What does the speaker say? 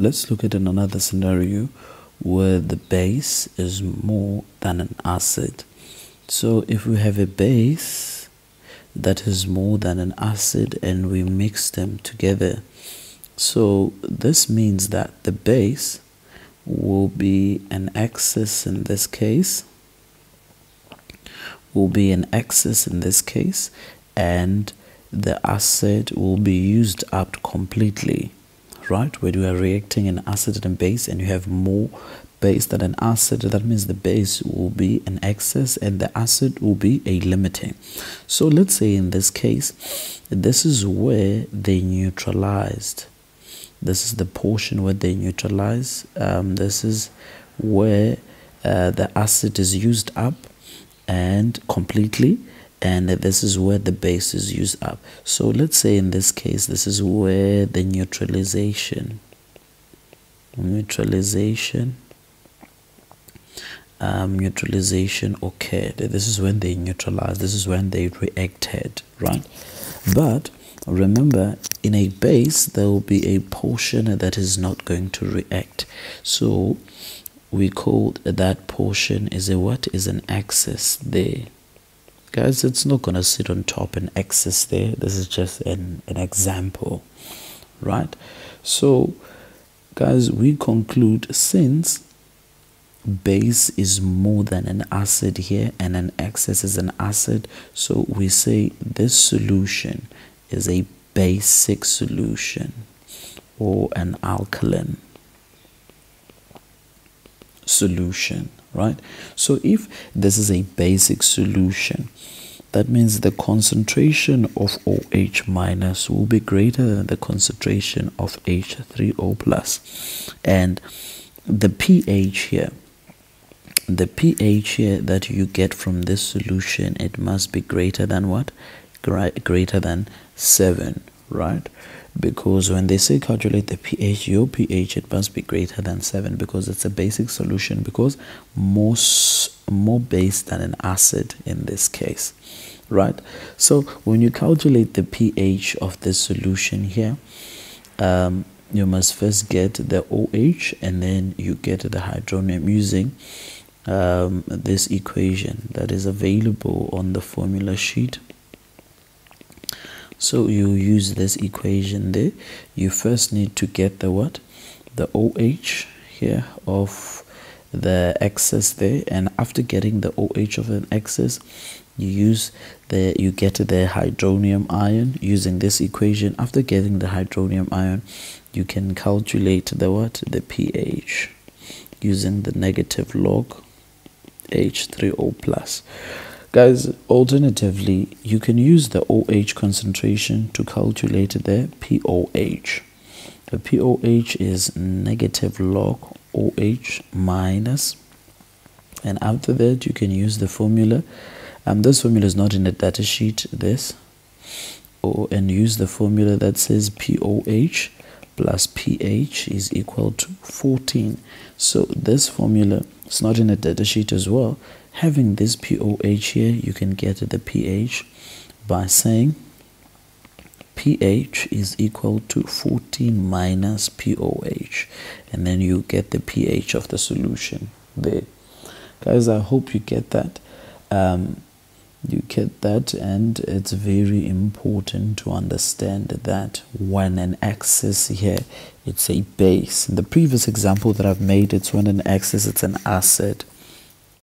let's look at another scenario where the base is more than an acid. So if we have a base that is more than an acid and we mix them together, so this means that the base will be an excess in this case, will be an excess in this case, and the acid will be used up completely right where you are reacting an acid and base and you have more base than an acid that means the base will be an excess and the acid will be a limiting. So let's say in this case this is where they neutralized. This is the portion where they neutralize. Um, this is where uh, the acid is used up and completely and this is where the base is used up. So let's say in this case this is where the neutralization neutralization um, neutralization occurred. This is when they neutralized. This is when they reacted right? But remember in a base there will be a portion that is not going to react. So we call that portion is a what? Is an excess there guys it's not gonna sit on top and excess there. This is just an, an example right? So guys we conclude since base is more than an acid here and an excess is an acid so we say this solution is a basic solution or an alkaline solution right? So if this is a basic solution that means the concentration of OH minus will be greater than the concentration of H3O plus. And the pH here the pH here that you get from this solution it must be greater than what? Greater than 7 right because when they say calculate the pH, your pH it must be greater than 7 because it's a basic solution because most more base than an acid in this case right? So when you calculate the pH of this solution here um, you must first get the OH and then you get the hydronium using um, this equation that is available on the formula sheet so you use this equation there. You first need to get the what? The OH here of the excess there. And after getting the OH of an excess you use the you get the hydronium ion. Using this equation after getting the hydronium ion you can calculate the what? The pH using the negative log H3O plus Guys, alternatively, you can use the OH concentration to calculate the POH. The POH is negative log OH minus and after that you can use the formula. Um, this formula is not in the data sheet this. Or and use the formula that says POH plus pH is equal to 14 so this formula is not in the data sheet as well. Having this POH here you can get the pH by saying pH is equal to 14 minus POH and then you get the pH of the solution there. Guys I hope you get that. Um, you get that and it's very important to understand that when an excess here it's a base. In the previous example that I've made it's when an excess it's an acid